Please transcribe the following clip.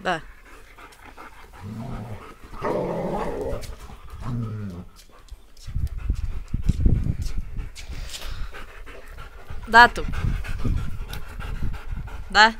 Dá. Dá. Dá.